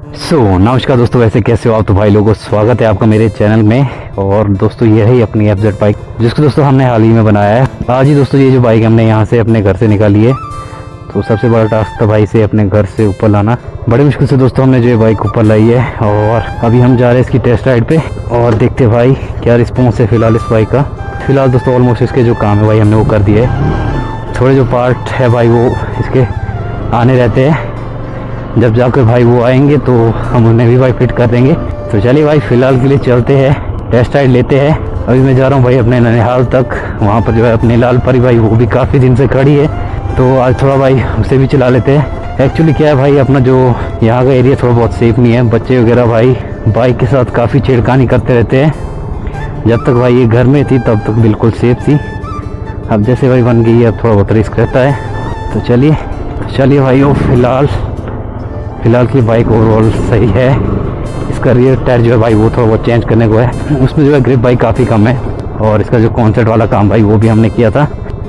सो so, नमस्कार दोस्तों वैसे कैसे हो आप? तो भाई लोगों स्वागत है आपका मेरे चैनल में। और दोस्तों ये है अपनी एफ़ जेड बाइक जिसको दोस्तों हमने हाल ही में बनाया है। आज ही दोस्तों ये जो बाइक हमने यहाँ से अपने घर से निकाली है तो सबसे बड़ा टास्क था भाई से अपने घर से ऊपर लाना। बड़ी मुश्किल से दोस्तों हमने जो ये बाइक ऊपर लाई है और अभी हम जा रहे हैं इसकी टेस्ट राइड पे। और देखते भाई क्या रिस्पॉन्स है फ़िलहाल इस बाइक का। फ़िलहाल दोस्तों ऑलमोस्ट इसके जो काम है भाई हमने वो कर दिए। है थोड़े जो पार्ट है भाई वो इसके आने रहते हैं। जब जाकर भाई वो आएँगे तो हम उन्हें भी भाई फिट कर देंगे। तो चलिए भाई, फ़िलहाल के लिए चलते हैं टेस्ट राइड लेते हैं। अभी मैं जा रहा हूँ भाई अपने ननिहाल तक। वहाँ पर जो है अपने लाल परी भाई, वो भी काफ़ी दिन से खड़ी है। तो आज थोड़ा भाई उसे भी चला लेते हैं। एक्चुअली क्या है भाई, अपना जो यहाँ का एरिया थोड़ा बहुत सेफ़ नहीं है। बच्चे वगैरह भाई बाइक के साथ काफ़ी छेड़खानी करते रहते हैं। जब तक भाई ये घर में थी, तब तक बिल्कुल सेफ़ थी। अब जैसे भाई बन गई है, अब थोड़ा बहुत रिस्क रहता है। तो चलिए चलिए भाई वो फ़िलहाल फ़िलहाल की बाइक ओवरऑल सही है। इसका रियर टायर जो है भाई, वो थोड़ा बहुत चेंज करने को है। उसमें जो है ग्रिप बाइक काफ़ी कम है। और इसका जो कॉन्सेट वाला काम भाई, वो भी हमने किया था।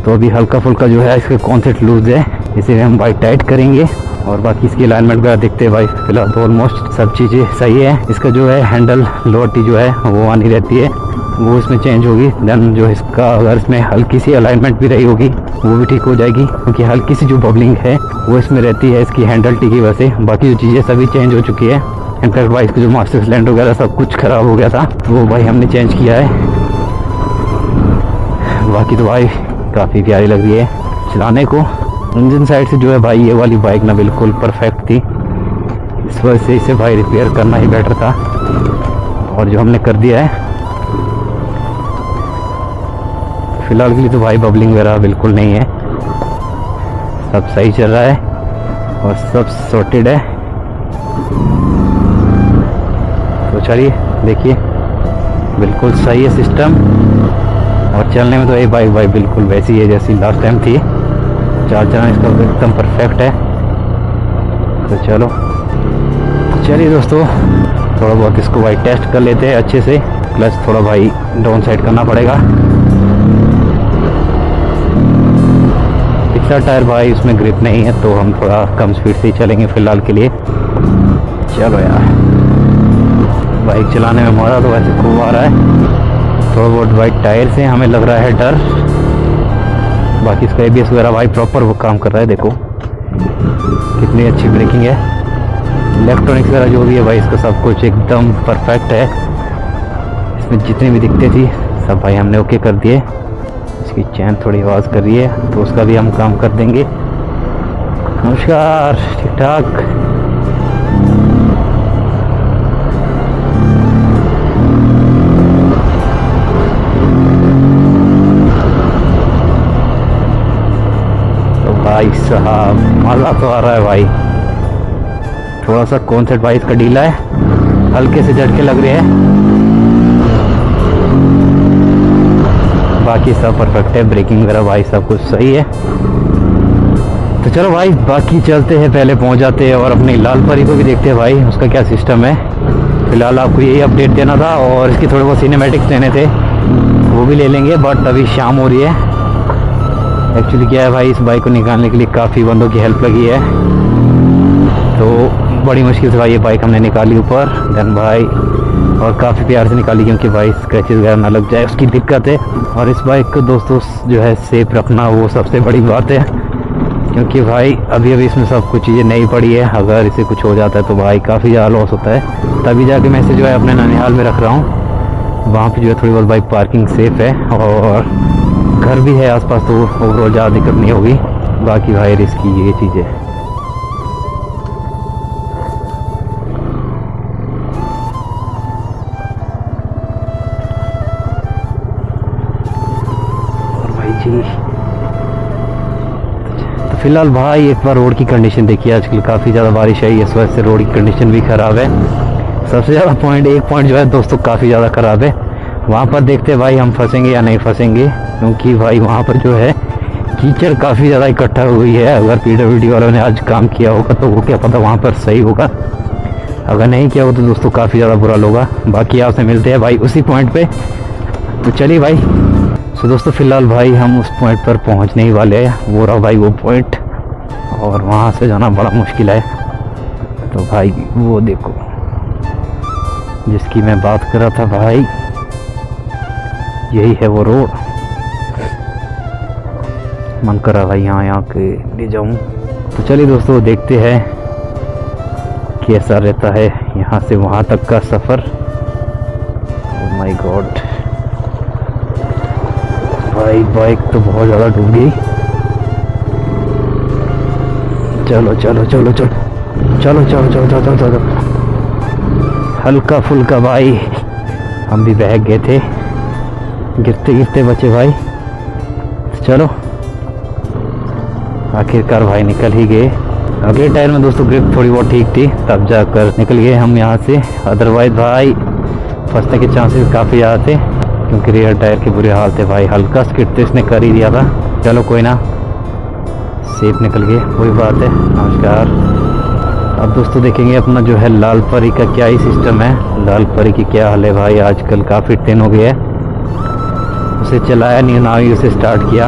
तो अभी हल्का फुल्का जो है इसका कॉन्सेट लूज है। इसीलिए हम बाइक टाइट करेंगे। और बाकी इसकी अलाइनमेंट वगैरह देखते हैं भाई। फ़िलहाल तो ऑलमोस्ट सब चीज़ें सही है। इसका जो है हैंडल लोअर जो है, वो आनी रहती है। वो इसमें चेंज होगी देन जो इसका अगर इसमें हल्की सी अलाइनमेंट भी रही होगी, वो भी ठीक हो जाएगी, क्योंकि हल्की सी जो बबलिंग है, वो इसमें रहती है इसकी हैंडल टी की वजह से। बाकी जो चीज़ें सभी चेंज हो चुकी है इनफैक्ट इसका जो मास्टर सिलेंडर वगैरह सब कुछ ख़राब हो गया था, वो भाई हमने चेंज किया है। बाकी तो भाई काफ़ी प्यारी लग रही है चलाने को। इंजन साइड से जो है भाई ये वाली बाइक ना बिल्कुल परफेक्ट थी। इस वजह से इसे भाई रिपेयर करना ही बेटर था। और जो हमने कर दिया है फ़िलहाल के लिए तो भाई बबलिंग वगैरह बिल्कुल नहीं है। सब सही चल रहा है और सब सॉर्टेड है। तो चलिए, देखिए, बिल्कुल सही है सिस्टम और चलने में तो ये बाइक भाई, बिल्कुल वैसी है जैसी लास्ट टाइम थी। चार चलना इसका एकदम परफेक्ट है। तो चलो, चलिए दोस्तों, थोड़ा बहुत इसको भाई टेस्ट कर लेते हैं अच्छे से। प्लस थोड़ा भाई डाउन साइड करना पड़ेगा। पिछला टायर भाई उसमें ग्रिप नहीं है तो हम थोड़ा कम स्पीड से ही चलेंगे फ़िलहाल के लिए। चलो यार। बाइक चलाने में मज़ा तो वैसे खूब आ रहा है। थोड़ा बहुत बाइक टायर से हमें लग रहा है डर। बाकी इसका एबीएस वगैरह भाई प्रॉपर वो काम कर रहा है, देखो। कितनी अच्छी ब्रेकिंग है। इलेक्ट्रॉनिक्स वगैरह जो भी है भाई, इसका सब कुछ एकदम परफेक्ट है। इसमें जितनी भी दिक्कतें थी, सब भाई हमने ओके कर दिए। इसकी चैन थोड़ी आवाज़ कर रही है तो उसका भी हम काम कर देंगे। नमस्कार, ठीक ठाक। तो भाई साहब मज़ा तो आ रहा है भाई। थोड़ा सा कॉन्सेप्ट भाई इसका ढीला है? हल्के से झटके लग रहे हैं। बाकी सब परफेक्ट है ब्रेकिंग वगैरह भाई सब कुछ सही है। तो चलो भाई, बाकी चलते हैं, पहले पहुँच जाते हैं और अपनी लाल परी को भी देखते हैं भाई, उसका क्या सिस्टम है। फ़िलहाल आपको यही अपडेट देना था और इसके थोड़े बहुत सिनेमेटिक्स लेने थे, वो भी ले लेंगे बट अभी शाम हो रही है। एक्चुअली क्या है भाई, इस बाइक को निकालने के लिए काफ़ी बंदों की हेल्प लगी है। तो बड़ी मुश्किल से भाई ये बाइक हमने निकाली ऊपर। देन भाई और काफ़ी प्यार से निकाली क्योंकि भाई स्क्रैचेस वगैरह ना लग जाए, उसकी दिक्कत है। और इस बाइक को दोस्तों जो है सेफ़ रखना वो सबसे बड़ी बात है। क्योंकि भाई अभी अभी इसमें सब कुछ चीज़ें नहीं पड़ी है। अगर इसे कुछ हो जाता है तो भाई काफ़ी ज़्यादा लॉस होता है। तभी जाके मैं इसे जो है अपने ननिहाल में रख रहा हूँ। वहाँ पर जो है थोड़ी बहुत बाइक पार्किंग सेफ़ है और घर भी है आसपास तो ओवरऑल ज़्यादा दिक्कत नहीं होगी। बाकी भाई रिस्क ये चीज़ें जी तो फ़िलहाल भाई एक बार रोड की कंडीशन देखिए आजकल काफ़ी ज़्यादा बारिश आई है, इस वजह से रोड की कंडीशन भी ख़राब है। सबसे ज़्यादा पॉइंट एक पॉइंट जो है दोस्तों काफ़ी ज़्यादा ख़राब है। वहाँ पर देखते भाई हम फंसेंगे या नहीं फंसेंगे, क्योंकि भाई वहाँ पर जो है कीचड़ काफ़ी ज़्यादा इकट्ठा हुई है। अगर पी डब्ल्यू वालों ने आज काम किया होगा तो वो क्या पता वहाँ पर सही होगा। अगर नहीं किया हो तो दोस्तों काफ़ी ज़्यादा बुरा होगा बाकी आपसे मिलते हैं भाई उसी पॉइंट पे। तो चलिए भाई सो दोस्तों, फ़िलहाल भाई हम उस पॉइंट पर पहुँचने ही वाले हैं वो रहा भाई वो पॉइंट और वहाँ से जाना बड़ा मुश्किल है। तो भाई, वो देखो। जिसकी मैं बात कर रहा था भाई, यही है वो रोड मन कर रहा भाई, यहाँ यहाँ के ले जाऊँ। तो चलिए दोस्तों, देखते हैं कैसा रहता है यहाँ से वहाँ तक का सफ़र। माय गॉड भाई बाइक तो बहुत ज़्यादा डूब गई। चलो चलो चलो चलो चलो चलो चलो चलो चलो चलो। हल्का फुल्का भाई, हम भी बह गए थे। गिरते गिरते बचे भाई। चलो, आखिरकार भाई निकल ही गए। अगले टायर में दोस्तों ग्रिप थोड़ी बहुत ठीक थी, तब जाकर निकल गए हम यहाँ से। अदरवाइज़ भाई, फंसने के चांसेस काफ़ी ज़्यादा थे। क्योंकि रियर टायर के बुरे हाल थे भाई। हल्का स्किट तो इसने कर ही दिया था। चलो कोई ना सेफ़ निकल गए कोई बात है। नमस्कार। अब दोस्तों देखेंगे अपना जो है लाल परी का क्या ही सिस्टम है। लाल परी की क्या हाल है भाई? आजकल काफ़ी टेन हो गया है। उसे चलाया नहीं, ना ही उसे स्टार्ट किया।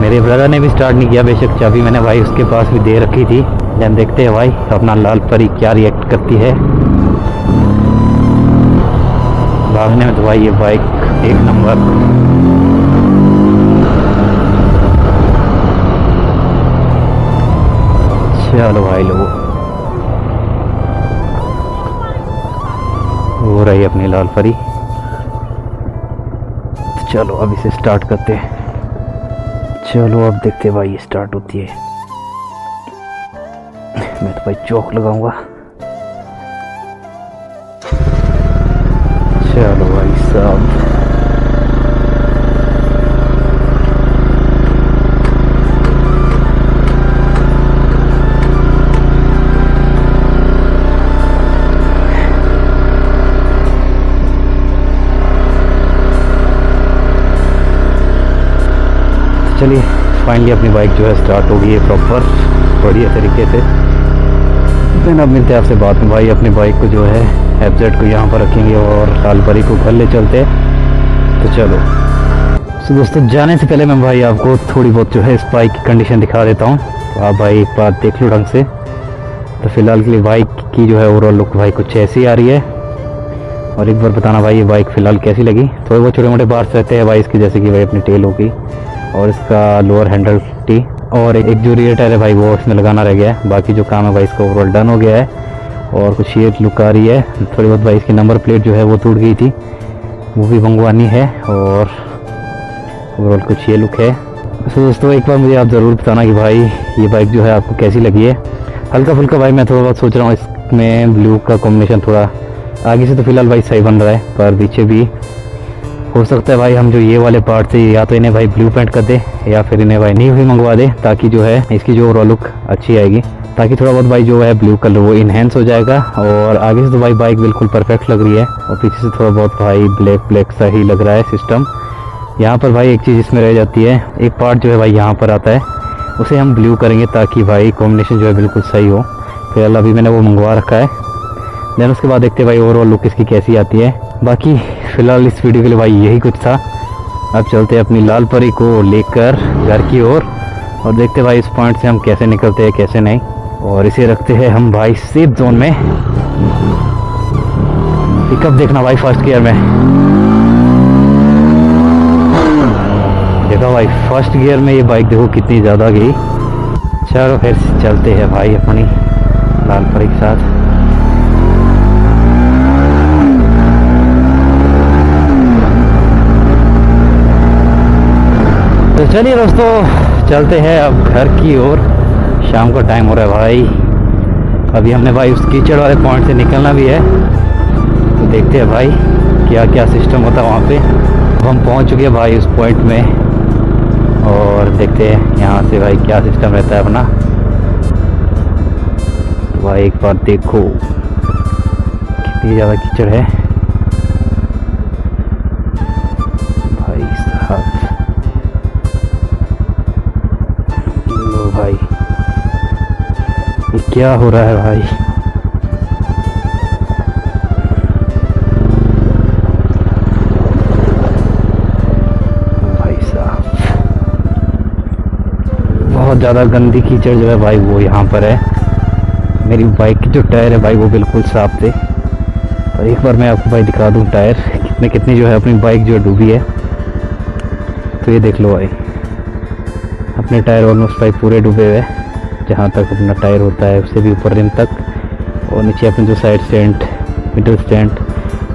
मेरे ब्रदर ने भी स्टार्ट नहीं किया, बेशक चाबी मैंने भाई उसके पास भी दे रखी थी। जब देखते हैं भाई, अपना लाल परी क्या रिएक्ट करती है। भागने में तो भाई ये बाइक एक नंबर। चलो भाई लोगों। हो रही अपनी लाल परी तो चलो अब इसे स्टार्ट करते हैं। चलो अब देखते हैं भाई स्टार्ट होती है। मैं तो भाई चौक लगाऊँगा। चलो भाई साहब। चलिए फाइनली अपनी बाइक जो है स्टार्ट हो गई है प्रॉपर बढ़िया तरीके से। देन अब मिलते हैं आपसे बाद में भाई, अपनी बाइक को जो है एफ़ को यहाँ पर रखेंगे और लालपरी को घर ले चलते तो चलो। तो दोस्तों, जाने से पहले मैं भाई आपको थोड़ी बहुत जो है इस बाइक की कंडीशन दिखा देता हूँ। तो आप भाई एक बार देख लो ढंग से। तो फ़िलहाल के लिए बाइक की जो है ओवरऑल लुक भाई कुछ ऐसी आ रही है। और एक बार बताना भाई, ये बाइक फ़िलहाल कैसी लगी? थोड़े बहुत छोटे मोटे पार्ट्स रहते हैं भाई इसकी, जैसे कि भाई अपनी टेल होगी और इसका लोअर हैंडल टी और एक जो रियर टायर है भाई वो इसमें लगाना रह गया है। बाकी जो काम है भाई इसका ओवरऑल डन हो गया है। और कुछ ये लुक आ रही है। थोड़ी बहुत भाई इसकी नंबर प्लेट जो है वो टूट गई थी। वो भी मंगवानी है और ओवरऑल कुछ ये लुक है। तो दोस्तों, एक बार मुझे आप ज़रूर बताना कि भाई ये बाइक जो है आपको कैसी लगी है। हल्का फुल्का भाई मैं थोड़ा बहुत सोच रहा हूँ इसमें ब्लू का कॉम्बिनेशन थोड़ा आगे से तो फ़िलहाल भाई सही बन रहा है, पर पीछे भी हो सकता है भाई हम जो ये वाले पार्ट से या तो इन्हें भाई ब्लू पेंट कर दे, या फिर इन्हें भाई न्यू ही मंगवा दे, ताकि जो है इसकी जो ओवरऑल लुक अच्छी आएगी। ताकि थोड़ा बहुत भाई जो है ब्लू कलर वो इन्हेंस हो जाएगा, और आगे से तो भाई बाइक बिल्कुल परफेक्ट लग रही है, और पीछे से थोड़ा बहुत भाई ब्लैक ब्लैक सा ही लग रहा है सिस्टम यहाँ पर भाई एक चीज़ इसमें रह जाती है, एक पार्ट जो है भाई यहाँ पर आता है, उसे हम ब्लू करेंगे ताकि भाई कॉम्बिनेशन जो है बिल्कुल सही हो। फ़िलहाल अभी मैंने वो मंगवा रखा है। देन उसके बाद देखते हैं भाई ओवरऑल लुक इसकी कैसी आती है। बाकी फ़िलहाल इस वीडियो के लिए भाई यही कुछ था। अब चलते हैं अपनी लाल परी को लेकर घर की ओर और, और देखते भाई इस पॉइंट से हम कैसे निकलते हैं कैसे नहीं। और इसे रखते हैं हम भाई सेफ़ जोन में। पिकअप देखना भाई फ़र्स्ट गियर में। देखो भाई फ़र्स्ट गियर में ये बाइक देखो कितनी ज़्यादा गई। चलो फिर चलते हैं भाई अपनी लाल परी के साथ। चलिए दोस्तों, चलते हैं अब घर की ओर। शाम का टाइम हो रहा है भाई। अभी हमने भाई उस कीचड़ वाले पॉइंट से निकलना भी है। तो देखते हैं भाई क्या क्या सिस्टम होता है वहाँ पे। अब हम पहुँच चुके हैं भाई उस पॉइंट में। और देखते हैं यहाँ से भाई क्या सिस्टम रहता है अपना। भाई एक बार देखो, कितनी ज़्यादा कीचड़ है। क्या हो रहा है भाई? भाई साहब, बहुत ज़्यादा गंदी कीचड़ जो है भाई वो यहाँ पर है। मेरी बाइक की जो टायर है भाई वो बिल्कुल साफ़ थे। और एक बार मैं आपको भाई दिखा दूँ टायर कितने कितनी जो है अपनी बाइक जो है डूबी है। तो ये देख लो भाई, अपने टायर ऑलमोस्ट भाई पूरे डूबे हुए जहाँ तक अपना टायर होता है, उससे भी ऊपर रिम तक। और नीचे अपने जो साइड स्टैंड मिडल स्टैंड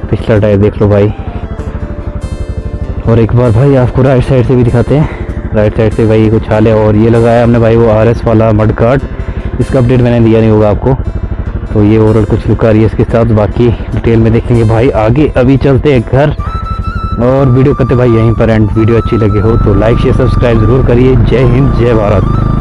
पिछला टायर देख लो भाई। और एक बार भाई आपको राइट साइड से भी दिखाते हैं। राइट साइड से भाई कुछ हाल है और ये लगाया हमने भाई वो आरएस वाला मड कार्ड इसका अपडेट मैंने दिया नहीं होगा आपको। तो ये ओवरऑल कुछ लुक रही है इसके साथ। बाकी डिटेल में देखेंगे भाई आगे। अभी चलते हैं घर। और वीडियो करते भाई यहीं पर एंड वीडियो अच्छी लगी हो तो लाइक शेयर सब्सक्राइब ज़रूर करिए। जय हिंद, जय भारत।